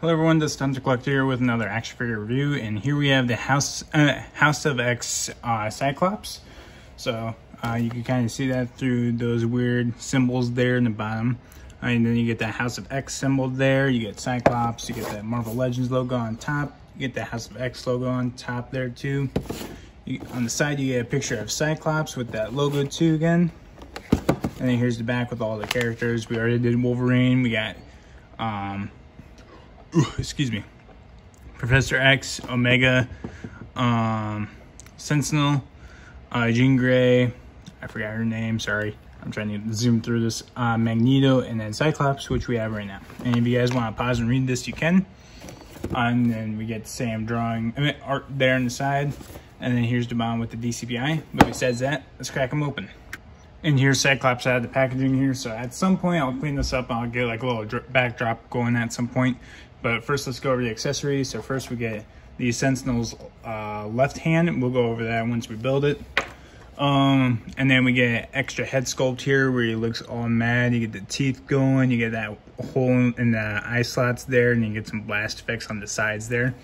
Hello everyone, this is Hunter Collector here with another action figure review, and here we have the House uh, House of X uh, Cyclops. So uh, you can kind of see that through those weird symbols there in the bottom. And then you get that House of X symbol there, you get Cyclops, you get that Marvel Legends logo on top, you get the House of X logo on top there too. You, on the side you get a picture of Cyclops with that logo too again. And then here's the back with all the characters. We already did Wolverine, we got um, excuse me, Professor X, Omega, um, Sentinel, uh, Jean Grey, I forgot her name, sorry. I'm trying to zoom through this, uh, Magneto, and then Cyclops, which we have right now. And if you guys want to pause and read this, you can. Uh, and then we get Sam drawing I mean, art there on the side. And then here's the bottom with the DCPI. But besides that, let's crack them open. And here's Cyclops out of the packaging here. So at some point, I'll clean this up and I'll get like a little backdrop going at some point. But first, let's go over the accessories. So first we get the Sentinel's uh, left hand. We'll go over that once we build it. Um, and then we get extra head sculpt here where he looks all mad. You get the teeth going, you get that hole in the eye slots there, and you get some blast effects on the sides there.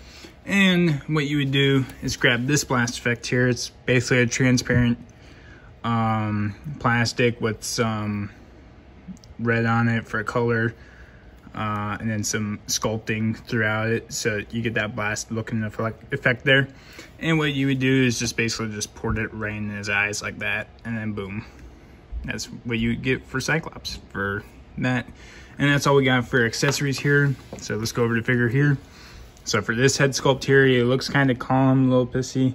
And what you would do is grab this blast effect here. It's basically a transparent um, plastic with some red on it for color uh, and then some sculpting throughout it. So you get that blast looking effect there. And what you would do is just basically just pour it right in his eyes like that and then boom. That's what you get for Cyclops for that. And that's all we got for accessories here. So let's go over the figure here. So for this head sculpt here it looks kind of calm a little pissy.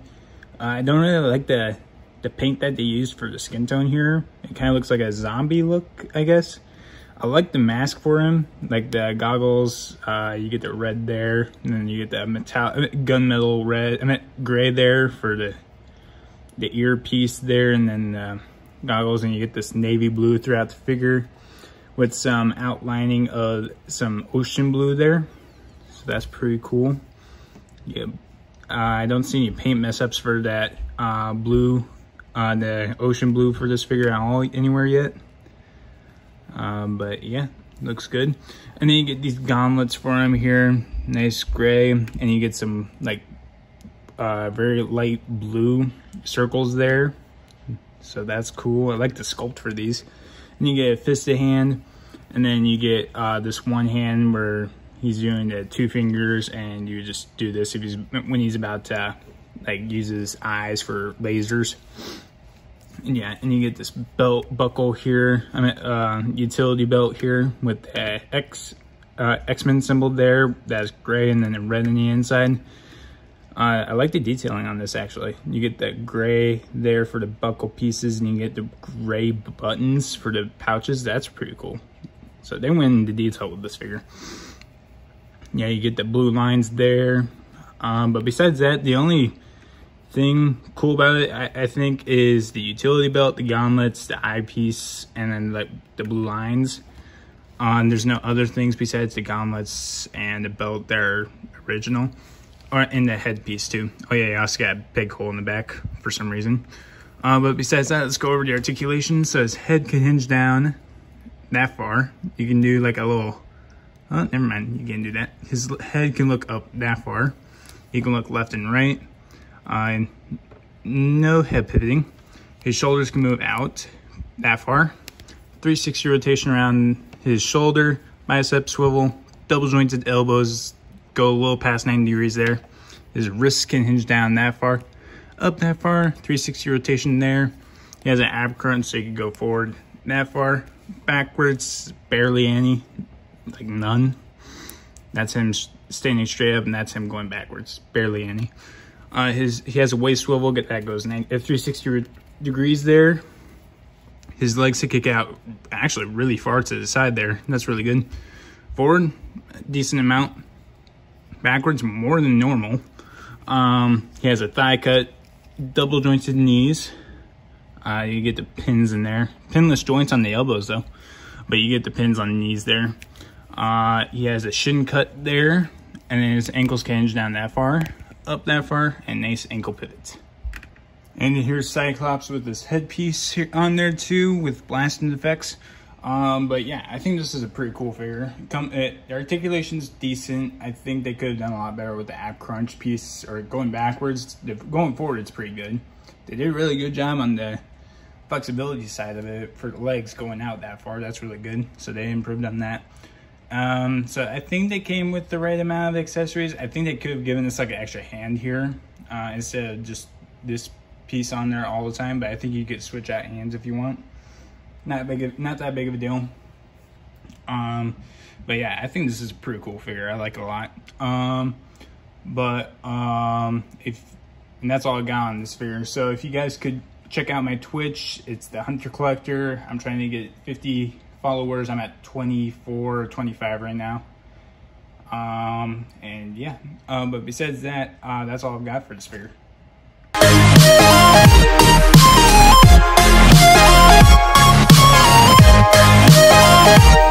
Uh, I don't really like the the paint that they used for the skin tone here. It kind of looks like a zombie look I guess I like the mask for him, like the goggles. Uh, you get the red there, and then you get the metal, gunmetal red, I mean gray there for the the earpiece there, and then uh, goggles, and you get this navy blue throughout the figure with some outlining of some ocean blue there. So that's pretty cool. Yeah, uh, I don't see any paint mess ups for that uh, blue, uh, the ocean blue for this figure at all anywhere yet. Um, but yeah, looks good. And then you get these gauntlets for him here, nice gray, and you get some like uh, very light blue circles there. So that's cool. I like the sculpt for these. And you get a fist of hand, and then you get uh, this one hand where he's doing the two fingers, and you just do this if he's when he's about to like use his eyes for lasers yeah, and you get this belt buckle here. I mean, uh, utility belt here with the X uh, X-Men symbol there. That's gray and then red on the inside. Uh, I like the detailing on this actually. You get that gray there for the buckle pieces and you get the gray buttons for the pouches. That's pretty cool. So they went into detail with this figure. Yeah, you get the blue lines there. Um, but besides that, the only thing cool about it, I, I, think, is the utility belt, the gauntlets, the eyepiece, and then like the blue lines. Uh, there's no other things besides the gauntlets and the belt that are original. Or in the headpiece too. Oh yeah, you also got a big hole in the back for some reason. Uh, but besides that, let's go over the articulation. So his head can hinge down that far. You can do like a little, oh, never mind, you can't do that. His head can look up that far. He can look left and right. Uh, no head pivoting. His shoulders can move out that far. 360 rotation around his shoulder, bicep swivel, double jointed elbows go a little past 90 degrees there. His wrists can hinge down that far, up that far, 360 rotation there. He has an ab crunch so he can go forward that far, backwards, barely any, like none. That's him standing straight up and that's him going backwards, barely any. Uh, his He has a waist swivel Get that goes at 360 degrees there. His legs to kick out actually really far to the side there. That's really good. Forward, decent amount. Backwards, more than normal. Um, he has a thigh cut, double jointed knees. Uh, you get the pins in there. Pinless joints on the elbows though, but you get the pins on the knees there. Uh, he has a shin cut there, and then his ankles can hinge down that far up that far and nice ankle pivots. And here's Cyclops with this headpiece here on there too with blasting effects. Um, but yeah, I think this is a pretty cool figure. Come, it, the articulation's decent. I think they could have done a lot better with the ab crunch piece or going backwards. Going forward, it's pretty good. They did a really good job on the flexibility side of it for the legs going out that far. That's really good. So they improved on that. Um, so I think they came with the right amount of accessories. I think they could have given us like an extra hand here uh, instead of just this piece on there all the time. But I think you could switch out hands if you want. Not big, of, not that big of a deal. Um, but yeah, I think this is a pretty cool figure. I like it a lot. Um, but um, if and that's all I got on this figure. So if you guys could check out my Twitch, it's the Hunter Collector. I'm trying to get 50 followers. I'm at 24 25 right now. Um, and yeah, uh, but besides that, uh, that's all I've got for this figure. We'll